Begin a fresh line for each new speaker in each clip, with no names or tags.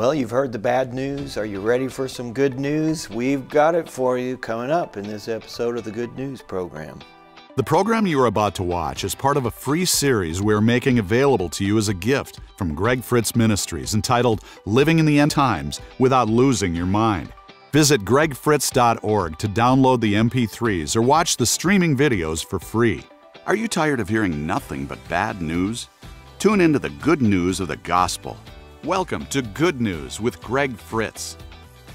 Well, you've heard the bad news. Are you ready for some good news? We've got it for you coming up in this episode of the Good News program.
The program you are about to watch is part of a free series we're making available to you as a gift from Greg Fritz Ministries entitled Living in the End Times Without Losing Your Mind. Visit gregfritz.org to download the MP3s or watch the streaming videos for free. Are you tired of hearing nothing but bad news? Tune into the good news of the gospel. Welcome to Good News with Greg Fritz.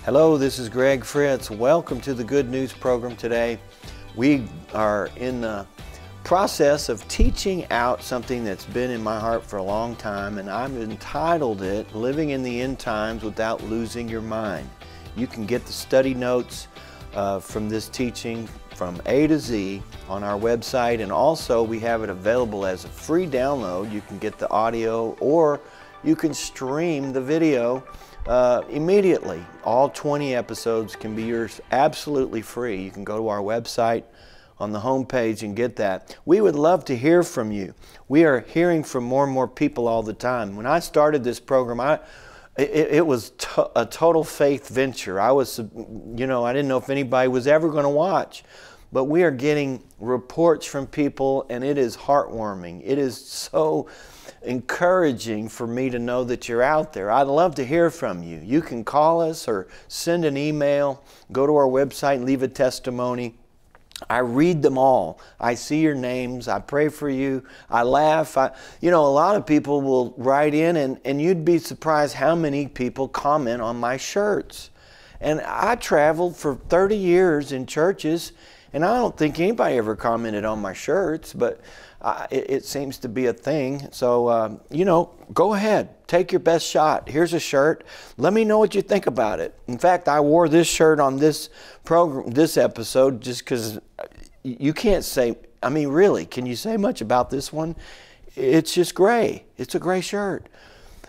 Hello, this is Greg Fritz. Welcome to the Good News program today. We are in the process of teaching out something that's been in my heart for a long time, and I've entitled it Living in the End Times Without Losing Your Mind. You can get the study notes uh, from this teaching from A to Z on our website, and also we have it available as a free download. You can get the audio or you can stream the video uh, immediately. All 20 episodes can be yours absolutely free. You can go to our website on the homepage and get that. We would love to hear from you. We are hearing from more and more people all the time. When I started this program, I it, it was a total faith venture. I was, you know, I didn't know if anybody was ever going to watch. But we are getting reports from people, and it is heartwarming. It is so encouraging for me to know that you're out there. I'd love to hear from you. You can call us or send an email, go to our website and leave a testimony. I read them all. I see your names. I pray for you. I laugh. I, you know, a lot of people will write in, and, and you'd be surprised how many people comment on my shirts. And I traveled for 30 years in churches, and I don't think anybody ever commented on my shirts, but uh, it, it, seems to be a thing. So, um, you know, go ahead, take your best shot. Here's a shirt. Let me know what you think about it. In fact, I wore this shirt on this program, this episode, just because you can't say, I mean, really, can you say much about this one? It's just gray. It's a gray shirt.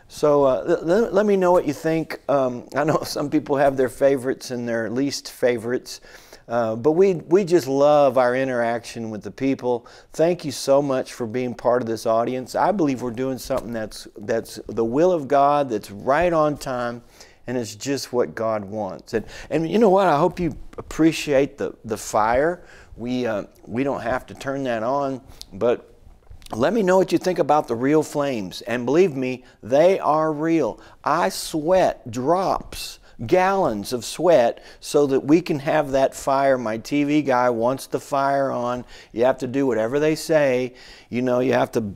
So uh, let, let, me know what you think. Um, I know some people have their favorites and their least favorites. Uh, but we, we just love our interaction with the people. Thank you so much for being part of this audience. I believe we're doing something that's, that's the will of God, that's right on time, and it's just what God wants. And, and you know what? I hope you appreciate the, the fire. We, uh, we don't have to turn that on, but let me know what you think about the real flames. And believe me, they are real. I sweat drops gallons of sweat so that we can have that fire. My TV guy wants the fire on. You have to do whatever they say. You know, you have to,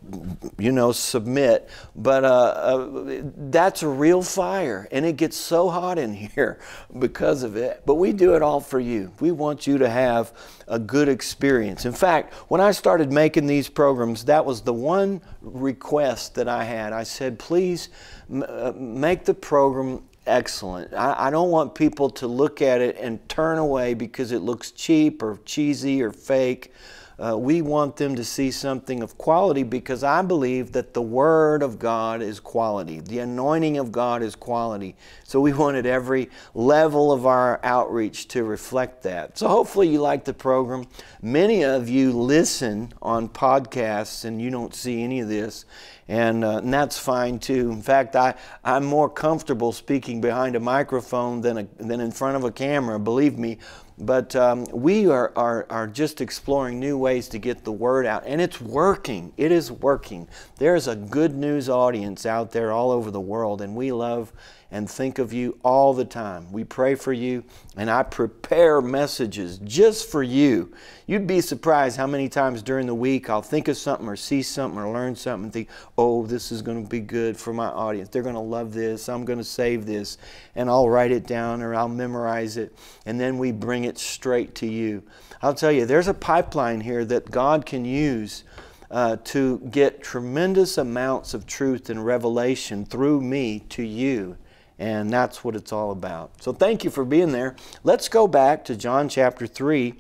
you know, submit. But uh, uh, that's a real fire, and it gets so hot in here because of it. But we do it all for you. We want you to have a good experience. In fact, when I started making these programs, that was the one request that I had. I said, please uh, make the program excellent. I, I, don't want people to look at it and turn away because it looks cheap or cheesy or fake. Uh, we want them to see something of quality because I believe that the Word of God is quality. The anointing of God is quality. So we wanted every level of our outreach to reflect that. So hopefully you like the program. Many of you listen on podcasts and you don't see any of this. And, uh, and, that's fine too. In fact, I, I'm more comfortable speaking behind a microphone than, a, than in front of a camera, believe me. But um, we are, are, are just exploring new ways to get the word out, and it's working. It is working. There's a good news audience out there all over the world, and we love and think of you all the time. We pray for you, and I prepare messages just for you. You'd be surprised how many times during the week I'll think of something or see something or learn something and think, oh, this is going to be good for my audience. They're going to love this. I'm going to save this. And I'll write it down or I'll memorize it, and then we bring it straight to you. I'll tell you, there's a pipeline here that God can use. Uh, to get tremendous amounts of truth and revelation through me to you. And that's what it's all about. So thank you for being there. Let's go back to John chapter 3.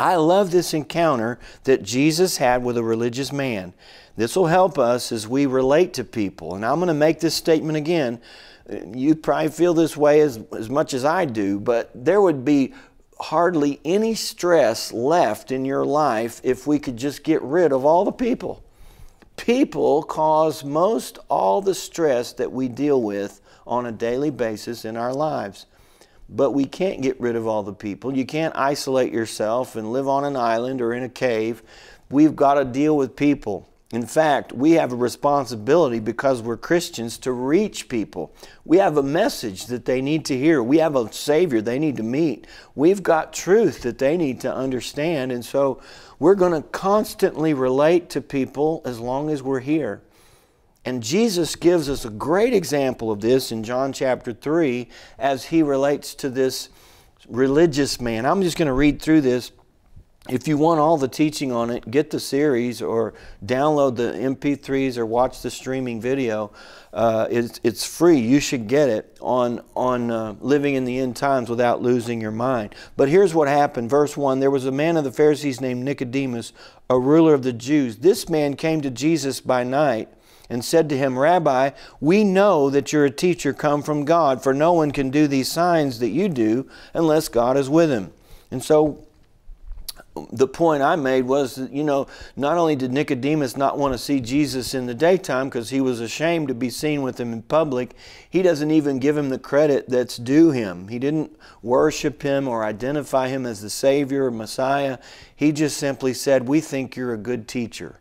I love this encounter that Jesus had with a religious man. This will help us as we relate to people. And I'm going to make this statement again. You probably feel this way as, as much as I do, but there would be hardly any stress left in your life if we could just get rid of all the people People cause most all the stress that we deal with on a daily basis in our lives. But we can't get rid of all the people. You can't isolate yourself and live on an island or in a cave. We've got to deal with people. In fact, we have a responsibility because we're Christians to reach people. We have a message that they need to hear. We have a Savior they need to meet. We've got truth that they need to understand. And so we're going to constantly relate to people as long as we're here. And Jesus gives us a great example of this in John chapter 3 as he relates to this religious man. I'm just going to read through this. If you want all the teaching on it, get the series or download the MP3s or watch the streaming video. Uh, it's, it's free. You should get it on, on uh, living in the end times without losing your mind. But here's what happened. Verse 1 There was a man of the Pharisees named Nicodemus, a ruler of the Jews. This man came to Jesus by night and said to him, Rabbi, we know that you're a teacher come from God, for no one can do these signs that you do unless God is with him. And so the point I made was that, you know, not only did Nicodemus not want to see Jesus in the daytime because he was ashamed to be seen with him in public, he doesn't even give him the credit that's due him. He didn't worship him or identify him as the Savior or Messiah. He just simply said, We think you're a good teacher.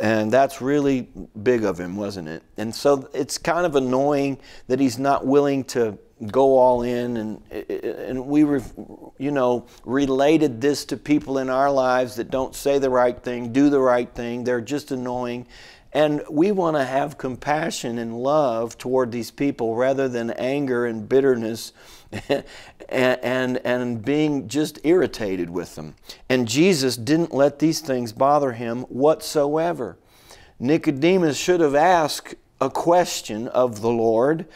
And that's really big of him, wasn't it? And so it's kind of annoying that he's not willing to go all in. And and we you know related this to people in our lives that don't say the right thing do the right thing. They're just annoying. And we want to have compassion and love toward these people rather than anger and bitterness and, and, and being just irritated with them. And Jesus didn't let these things bother him whatsoever. Nicodemus should have asked a question of the Lord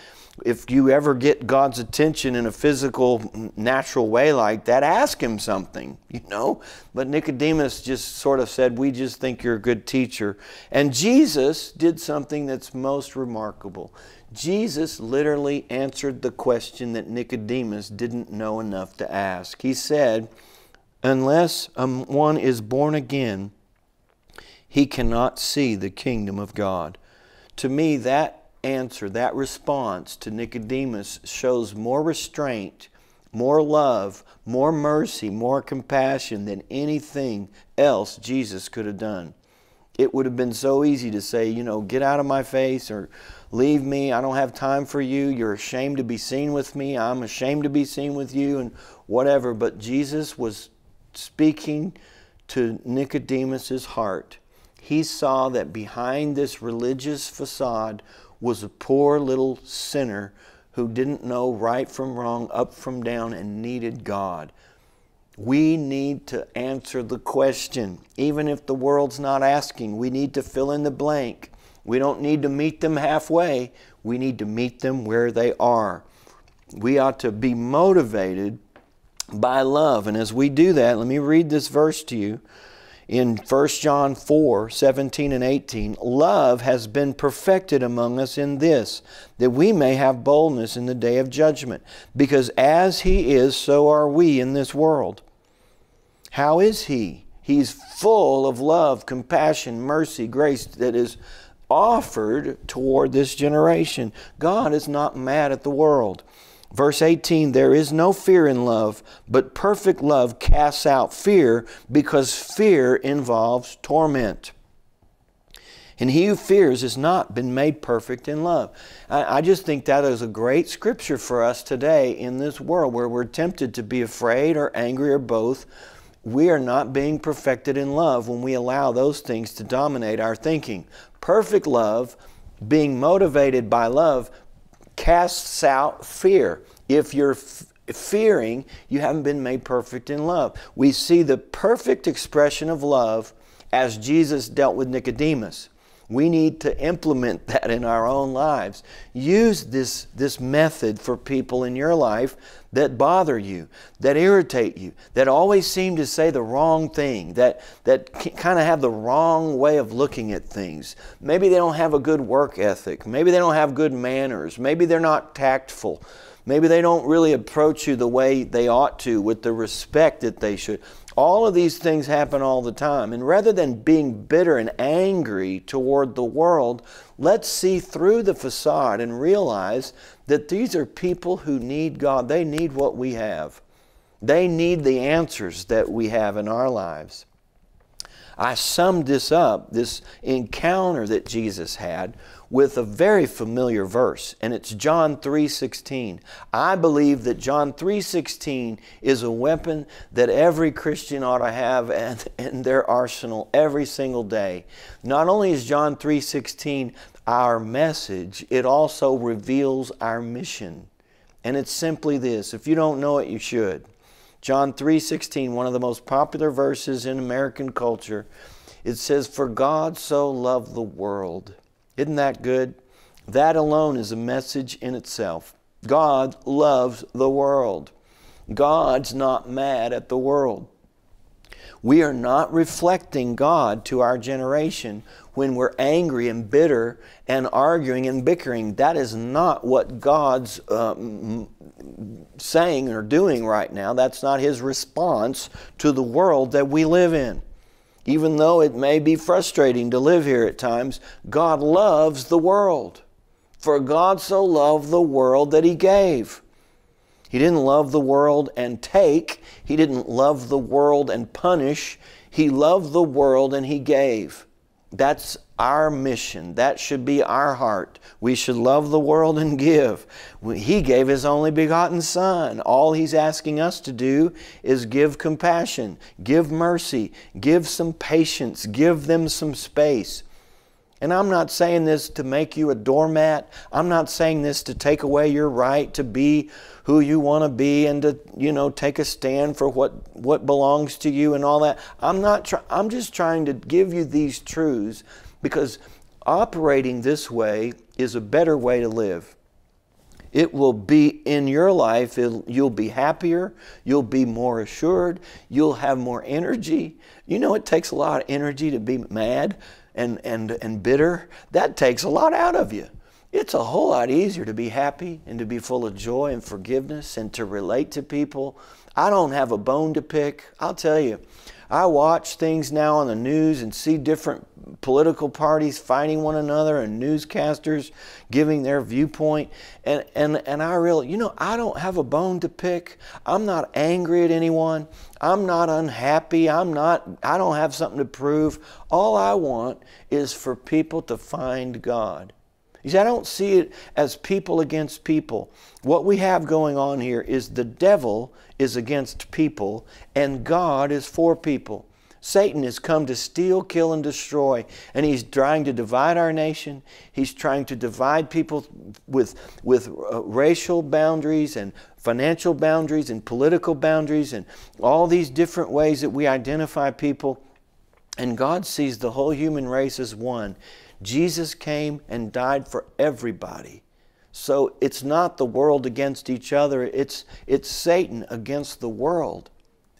if you ever get God's attention in a physical, natural way like that, ask him something, you know? But Nicodemus just sort of said, We just think you're a good teacher. And Jesus did something that's most remarkable. Jesus literally answered the question that Nicodemus didn't know enough to ask. He said, Unless um, one is born again, he cannot see the kingdom of God. To me, that answer, that response to Nicodemus shows more restraint, more love, more mercy, more compassion than anything else Jesus could have done. It would have been so easy to say, you know, get out of my face or leave me. I don't have time for you. You're ashamed to be seen with me. I'm ashamed to be seen with you and whatever. But Jesus was speaking to Nicodemus's heart. He saw that behind this religious facade was a poor little sinner who didn't know right from wrong, up from down, and needed God. We need to answer the question. Even if the world's not asking, we need to fill in the blank. We don't need to meet them halfway. We need to meet them where they are. We ought to be motivated by love. And as we do that, let me read this verse to you in 1 John 4 17 and 18, love has been perfected among us in this, that we may have boldness in the day of judgment. Because as He is, so are we in this world. How is He? He's full of love, compassion, mercy, grace that is offered toward this generation. God is not mad at the world. Verse 18 There is no fear in love, but perfect love casts out fear because fear involves torment. And he who fears has not been made perfect in love. I, I, just think that is a great scripture for us today in this world where we're tempted to be afraid or angry or both. We are not being perfected in love when we allow those things to dominate our thinking. Perfect love, being motivated by love, casts out fear. If you're fearing, you haven't been made perfect in love. We see the perfect expression of love as Jesus dealt with Nicodemus. We need to implement that in our own lives. Use this, this method for people in your life that bother you, that irritate you, that always seem to say the wrong thing, that, that kind of have the wrong way of looking at things. Maybe they don't have a good work ethic. Maybe they don't have good manners. Maybe they're not tactful. Maybe they don't really approach you the way they ought to with the respect that they should. All of these things happen all the time. And rather than being bitter and angry toward the world, let's see through the facade and realize that these are people who need God. They need what we have, they need the answers that we have in our lives. I summed this up, this encounter that Jesus had, with a very familiar verse, and it's John 3:16. I believe that John 3:16 is a weapon that every Christian ought to have in their arsenal every single day. Not only is John 3:16 our message, it also reveals our mission. And it's simply this, if you don't know it, you should. John 3:16, one of the most popular verses in American culture, it says, "For God so loved the world." Isn't that good? That alone is a message in itself. God loves the world. God's not mad at the world. We are not reflecting God to our generation when we're angry and bitter and arguing and bickering. That is not what God's um, saying or doing right now. That's not His response to the world that we live in. Even though it may be frustrating to live here at times, God loves the world. For God so loved the world that He gave. He didn't love the world and take, He didn't love the world and punish. He loved the world and He gave. That's our mission. That should be our heart. We should love the world and give. He gave His only begotten Son. All He's asking us to do is give compassion, give mercy, give some patience, give them some space. And I'm not saying this to make you a doormat. I'm not saying this to take away your right to be who you want to be and to, you know, take a stand for what what belongs to you and all that. I'm not I'm just trying to give you these truths because operating this way is a better way to live. It will be in your life, you'll be happier, you'll be more assured, you'll have more energy. You know, it takes a lot of energy to be mad and, and, and bitter, that takes a lot out of you. It's a whole lot easier to be happy and to be full of joy and forgiveness and to relate to people. I don't have a bone to pick. I'll tell you, I watch things now on the news and see different political parties fighting one another and newscasters giving their viewpoint. And, and, and I really, you know, I don't have a bone to pick. I'm not angry at anyone. I'm not unhappy. I'm not, I don't have something to prove. All I want is for people to find God. You see, I don't see it as people against people. What we have going on here is the devil is against people and God is for people. Satan has come to steal, kill, and destroy, and he's trying to divide our nation. He's trying to divide people with, with uh, racial boundaries and financial boundaries and political boundaries and all these different ways that we identify people. And God sees the whole human race as one. Jesus came and died for everybody. So it's not the world against each other, it's, it's Satan against the world.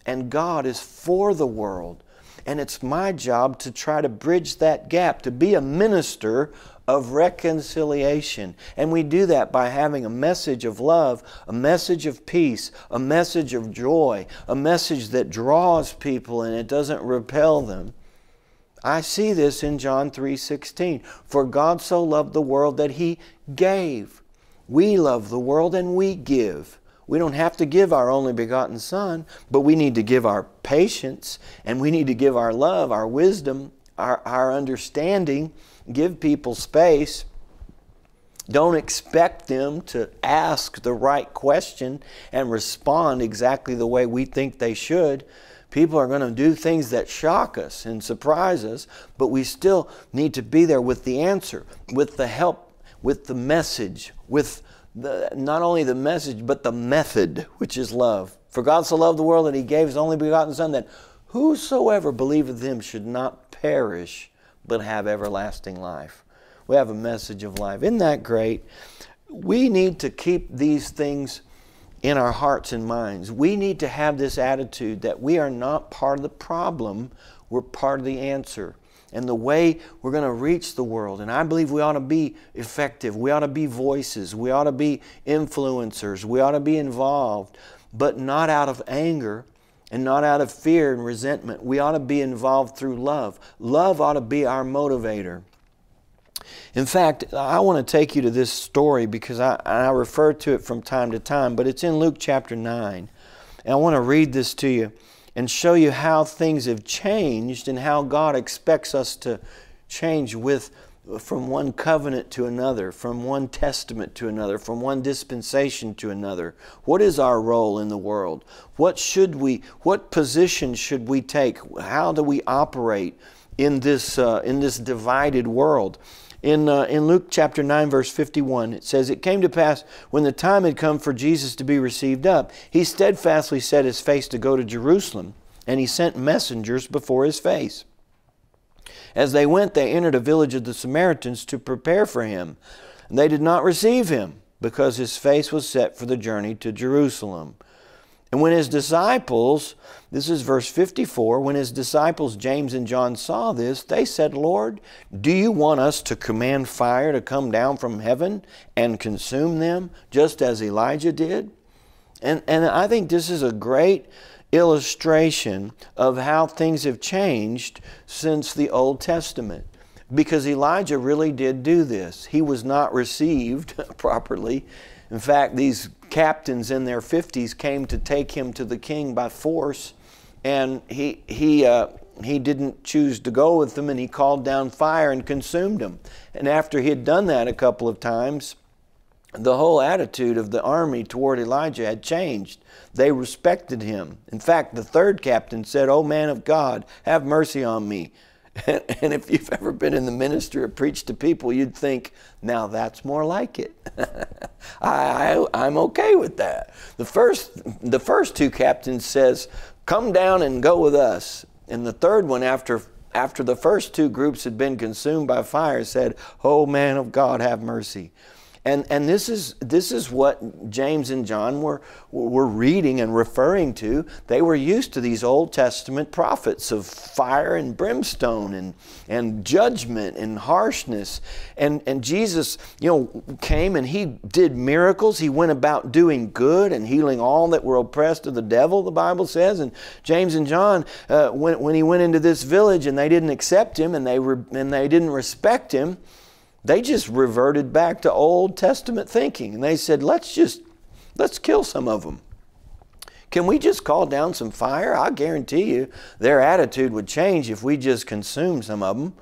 And God is for the world. And it's my job to try to bridge that gap, to be a minister of reconciliation. And we do that by having a message of love, a message of peace, a message of joy, a message that draws people and it doesn't repel them. I see this in John 3:16. For God so loved the world that he gave. We love the world and we give. We don't have to give our only begotten Son, but we need to give our patience and we need to give our love, our wisdom, our, our understanding, give people space. Don't expect them to ask the right question and respond exactly the way we think they should. People are going to do things that shock us and surprise us, but we still need to be there with the answer, with the help, with the message, with the, not only the message, but the method, which is love. For God so loved the world that he gave his only begotten Son, that whosoever believeth him should not perish, but have everlasting life. We have a message of life. Isn't that great? We need to keep these things in our hearts and minds. We need to have this attitude that we are not part of the problem, we're part of the answer and the way we're going to reach the world. And I believe we ought to be effective. We ought to be voices. We ought to be influencers. We ought to be involved, but not out of anger and not out of fear and resentment. We ought to be involved through love. Love ought to be our motivator. In fact, I want to take you to this story because I, I refer to it from time to time, but it's in Luke chapter 9. And I want to read this to you and show you how things have changed and how God expects us to change with from one covenant to another, from one testament to another, from one dispensation to another. What is our role in the world? What should we what position should we take? How do we operate in this uh, in this divided world? In, uh, in Luke chapter 9, verse 51, it says, It came to pass when the time had come for Jesus to be received up, he steadfastly set his face to go to Jerusalem, and he sent messengers before his face. As they went, they entered a village of the Samaritans to prepare for him. And they did not receive him, because his face was set for the journey to Jerusalem. And when his disciples, this is verse 54, when his disciples James and John saw this, they said, Lord, do you want us to command fire to come down from heaven and consume them, just as Elijah did? And, and I think this is a great illustration of how things have changed since the Old Testament. Because Elijah really did do this. He was not received properly. In fact, these captains in their 50s came to take him to the king by force, and he, he, uh, he didn't choose to go with them, and he called down fire and consumed them. And after he had done that a couple of times, the whole attitude of the army toward Elijah had changed. They respected him. In fact, the third captain said, O man of God, have mercy on me. And if you've ever been in the ministry or preached to people, you'd think, now that's more like it. I, I, am okay with that. The first, the first two captains says, come down and go with us. And the third one, after, after the first two groups had been consumed by fire, said, Oh man of God, have mercy. And, and this, is, this is what James and John were, were reading and referring to. They were used to these Old Testament prophets of fire and brimstone and, and judgment and harshness. And, and Jesus, you know, came and he did miracles. He went about doing good and healing all that were oppressed of the devil, the Bible says. And James and John, uh, when, when he went into this village and they didn't accept him and they, re, and they didn't respect him, they just reverted back to Old Testament thinking and they said, let's just, let's kill some of them. Can we just call down some fire? I guarantee you their attitude would change if we just consumed some of them.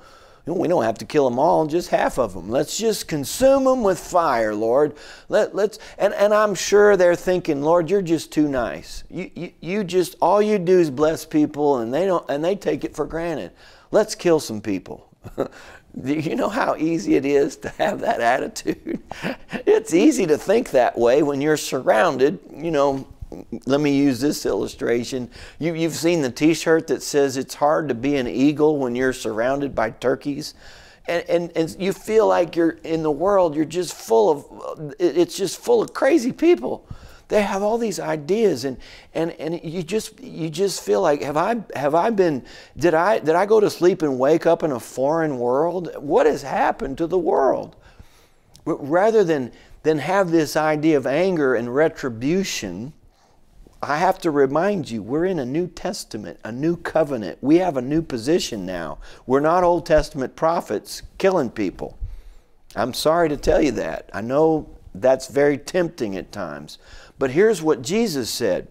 We don't have to kill them all, just half of them. Let's just consume them with fire, Lord. Let, let's, and, and I'm sure they're thinking, Lord, you're just too nice. You, you, you just, all you do is bless people and they, don't, and they take it for granted. Let's kill some people. Do you know how easy it is to have that attitude? It's easy to think that way when you're surrounded. You know, let me use this illustration. You, you've seen the t shirt that says it's hard to be an eagle when you're surrounded by turkeys. And, and, and you feel like you're in the world, you're just full of, it's just full of crazy people they have all these ideas and and and you just you just feel like have I have I been did I did I go to sleep and wake up in a foreign world? What has happened to the world? But Rather than than have this idea of anger and retribution, I have to remind you, we're in a New Testament, a new covenant. We have a new position now. We're not Old Testament prophets killing people. I'm sorry to tell you that. I know that's very tempting at times. But here's what Jesus said.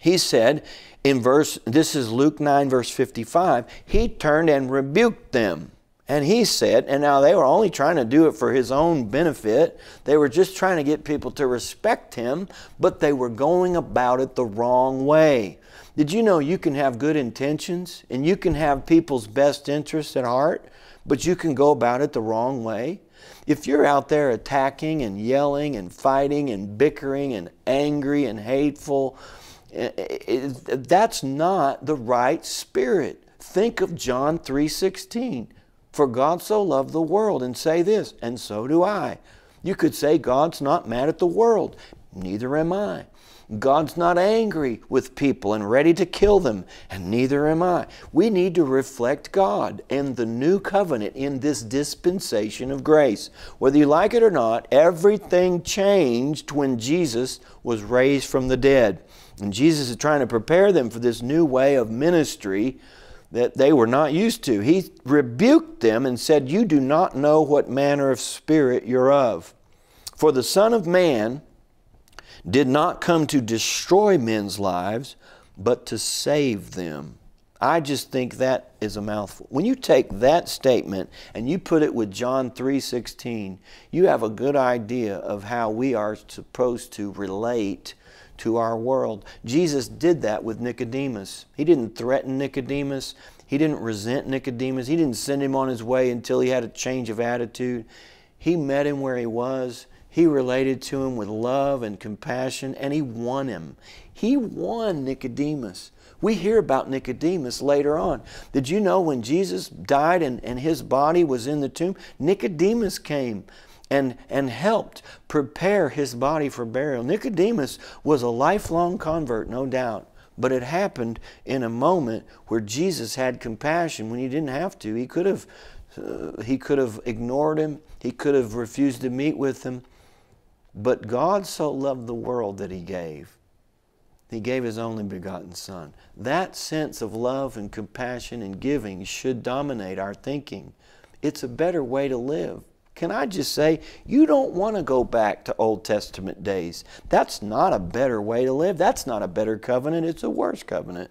He said in verse, this is Luke 9, verse 55, he turned and rebuked them. And he said, and now they were only trying to do it for his own benefit. They were just trying to get people to respect him, but they were going about it the wrong way. Did you know you can have good intentions and you can have people's best interests at heart, but you can go about it the wrong way? If you're out there attacking and yelling and fighting and bickering and angry and hateful, eh, eh, that's not the right spirit. Think of John 3:16. For God so loved the world and say this, and so do I. You could say God's not mad at the world. Neither am I. God's not angry with people and ready to kill them, and neither am I. We need to reflect God and the new covenant in this dispensation of grace. Whether you like it or not, everything changed when Jesus was raised from the dead. And Jesus is trying to prepare them for this new way of ministry that they were not used to. He rebuked them and said, You do not know what manner of spirit you're of. For the Son of Man did not come to destroy men's lives, but to save them. I just think that is a mouthful. When you take that statement and you put it with John 3:16, you have a good idea of how we are supposed to relate to our world. Jesus did that with Nicodemus. He didn't threaten Nicodemus. He didn't resent Nicodemus. He didn't send him on his way until he had a change of attitude. He met him where he was. He related to him with love and compassion, and he won him. He won Nicodemus. We hear about Nicodemus later on. Did you know when Jesus died and, and his body was in the tomb? Nicodemus came and, and helped prepare his body for burial. Nicodemus was a lifelong convert, no doubt. But it happened in a moment where Jesus had compassion when he didn't have to. He could have, uh, he could have ignored him. He could have refused to meet with him. But God so loved the world that He gave. He gave His only begotten Son. That sense of love and compassion and giving should dominate our thinking. It's a better way to live. Can I just say, you don't want to go back to Old Testament days. That's not a better way to live. That's not a better covenant. It's a worse covenant.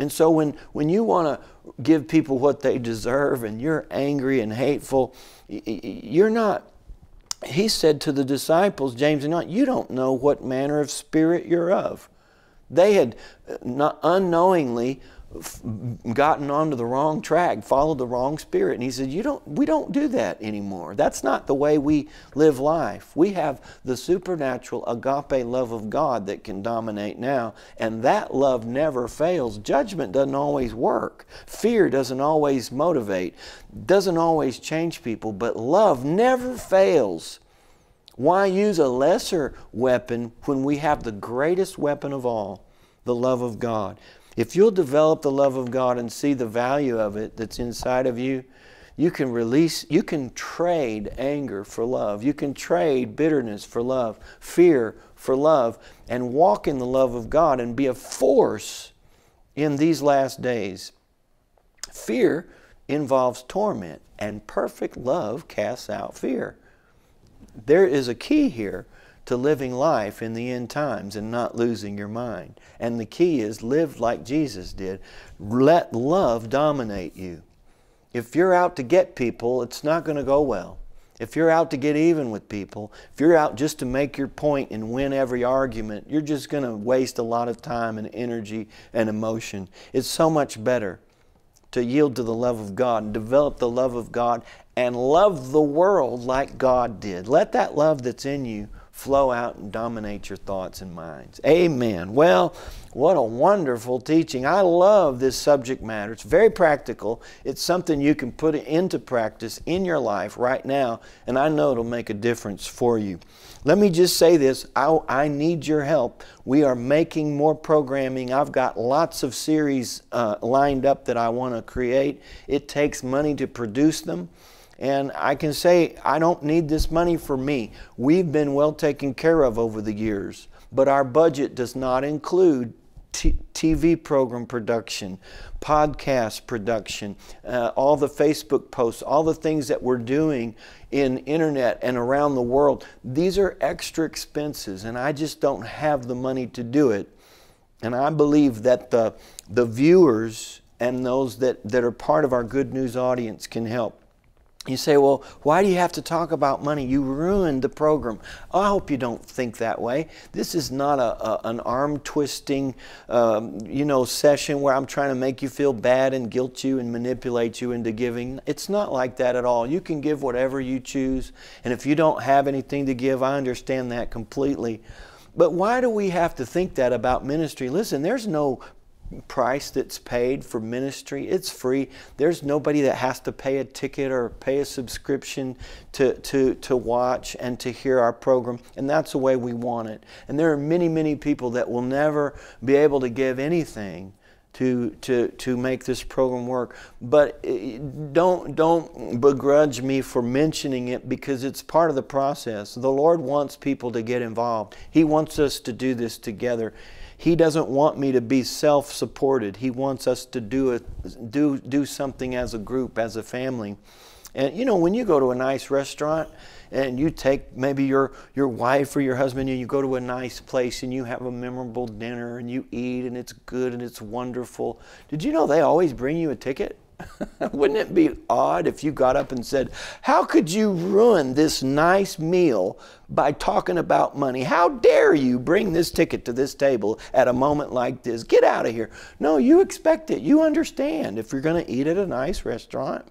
And so when, when you want to give people what they deserve and you're angry and hateful, you're not he said to the disciples, James and John, you don't know what manner of spirit you're of. They had uh, not unknowingly gotten onto the wrong track, followed the wrong spirit. And he said, "You don't we don't do that anymore. That's not the way we live life. We have the supernatural agape love of God that can dominate now, and that love never fails. Judgment doesn't always work. Fear doesn't always motivate, doesn't always change people, but love never fails." Why use a lesser weapon when we have the greatest weapon of all, the love of God? If you'll develop the love of God and see the value of it that's inside of you, you can release, you can trade anger for love. You can trade bitterness for love, fear for love, and walk in the love of God and be a force in these last days. Fear involves torment, and perfect love casts out fear. There is a key here to living life in the end times and not losing your mind. And the key is live like Jesus did. Let love dominate you. If you're out to get people, it's not going to go well. If you're out to get even with people, if you're out just to make your point and win every argument, you're just going to waste a lot of time and energy and emotion. It's so much better to yield to the love of God and develop the love of God and love the world like God did. Let that love that's in you flow out and dominate your thoughts and minds. Amen. Well, what a wonderful teaching. I love this subject matter. It's very practical. It's something you can put into practice in your life right now, and I know it'll make a difference for you. Let me just say this I, I need your help. We are making more programming. I've got lots of series uh, lined up that I want to create. It takes money to produce them. And I can say, I don't need this money for me. We've been well taken care of over the years, but our budget does not include TV program production, podcast production, uh, all the Facebook posts, all the things that we're doing in internet and around the world. These are extra expenses, and I just don't have the money to do it. And I believe that the, the viewers and those that, that are part of our good news audience can help. You say, well, why do you have to talk about money? You ruined the program. I hope you don't think that way. This is not a, a an arm twisting, um, you know, session where I'm trying to make you feel bad and guilt you and manipulate you into giving. It's not like that at all. You can give whatever you choose, and if you don't have anything to give, I understand that completely. But why do we have to think that about ministry? Listen, there's no price that's paid for ministry. It's free. There's nobody that has to pay a ticket or pay a subscription to, to, to watch and to hear our program. And that's the way we want it. And there are many, many people that will never be able to give anything to, to, to make this program work. But eh, don't, don't begrudge me for mentioning it because it's part of the process. The Lord wants people to get involved, He wants us to do this together. He doesn't want me to be self supported. He wants us to do, a, do, do something as a group, as a family. And you know, when you go to a nice restaurant, and you take maybe your, your wife or your husband and you go to a nice place and you have a memorable dinner and you eat and it's good and it's wonderful. Did you know they always bring you a ticket? Wouldn't it be odd if you got up and said, How could you ruin this nice meal by talking about money? How dare you bring this ticket to this table at a moment like this? Get out of here. No, you expect it. You understand if you're going to eat at a nice restaurant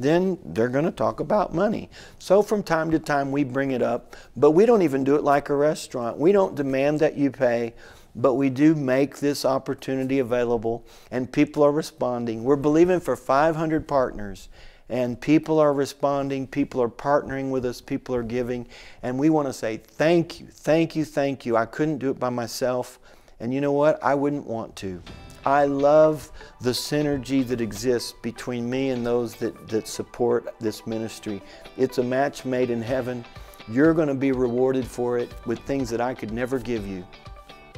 then they're going to talk about money. So from time to time we bring it up, but we don't even do it like a restaurant. We don't demand that you pay, but we do make this opportunity available and people are responding. We're believing for 500 partners and people are responding, people are partnering with us, people are giving, and we want to say thank you, thank you, thank you. I couldn't do it by myself, and you know what? I wouldn't want to. I love the synergy that exists between me and those that, that support this ministry. It's a match made in heaven. You're going to be rewarded for it with things that I could never give you.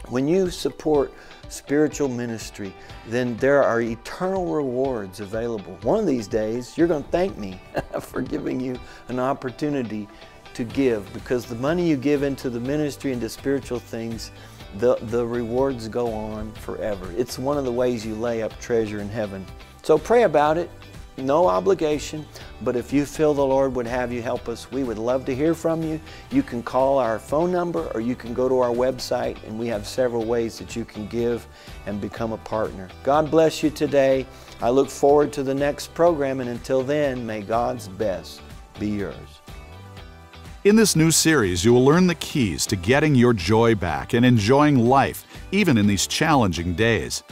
When you support spiritual ministry, then there are eternal rewards available. One of these days, you're going to thank me for giving you an opportunity to give because the money you give into the ministry and to spiritual things the, the rewards go on forever. It's one of the ways you lay up treasure in heaven. So pray about it. No obligation, but if you feel the Lord would have you help us, we would love to hear from you. You can call our phone number or you can go to our website, and we have several ways that you can give and become a partner. God bless you today. I look forward to the next program, and until then, may God's best be yours.
In this new series, you will learn the keys to getting your joy back and enjoying life, even in these challenging days.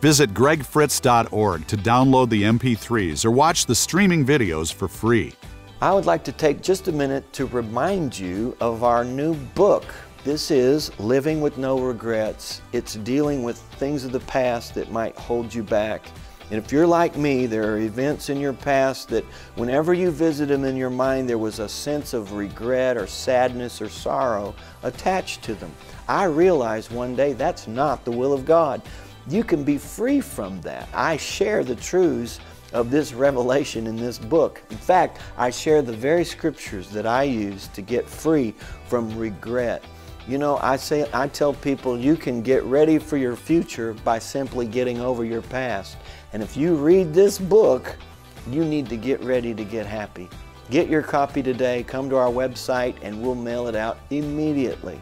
Visit gregfritz.org to download the MP3s or watch the streaming videos for free.
I would like to take just a minute to remind you of our new book. This is Living with No Regrets. It's dealing with things of the past that might hold you back. And if you're like me, there are events in your past that whenever you visit them in your mind, there was a sense of regret or sadness or sorrow attached to them. I realized one day that's not the will of God. You can be free from that. I share the truths of this revelation in this book. In fact, I share the very scriptures that I use to get free from regret. You know, I say I tell people you can get ready for your future by simply getting over your past. And if you read this book, you need to get ready to get happy. Get your copy today, come to our website, and we'll mail it out immediately.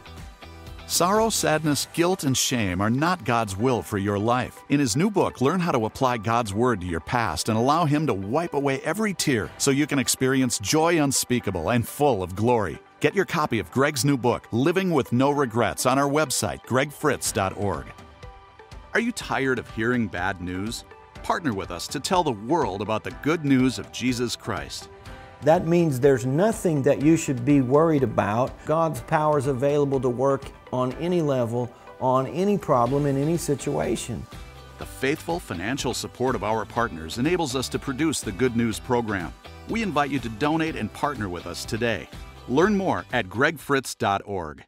Sorrow, sadness, guilt, and shame are not God's will for your life. In his new book, learn how to apply God's word to your past and allow him to wipe away every tear so you can experience joy unspeakable and full of glory. Get your copy of Greg's new book, Living with No Regrets, on our website, gregfritz.org. Are you tired of hearing bad news? Partner with us to tell the world about the good news of Jesus Christ.
That means there's nothing that you should be worried about. God's power is available to work on any level, on any problem, in any situation.
The faithful financial support of our partners enables us to produce the Good News program. We invite you to donate and partner with us today. Learn more at gregfritz.org.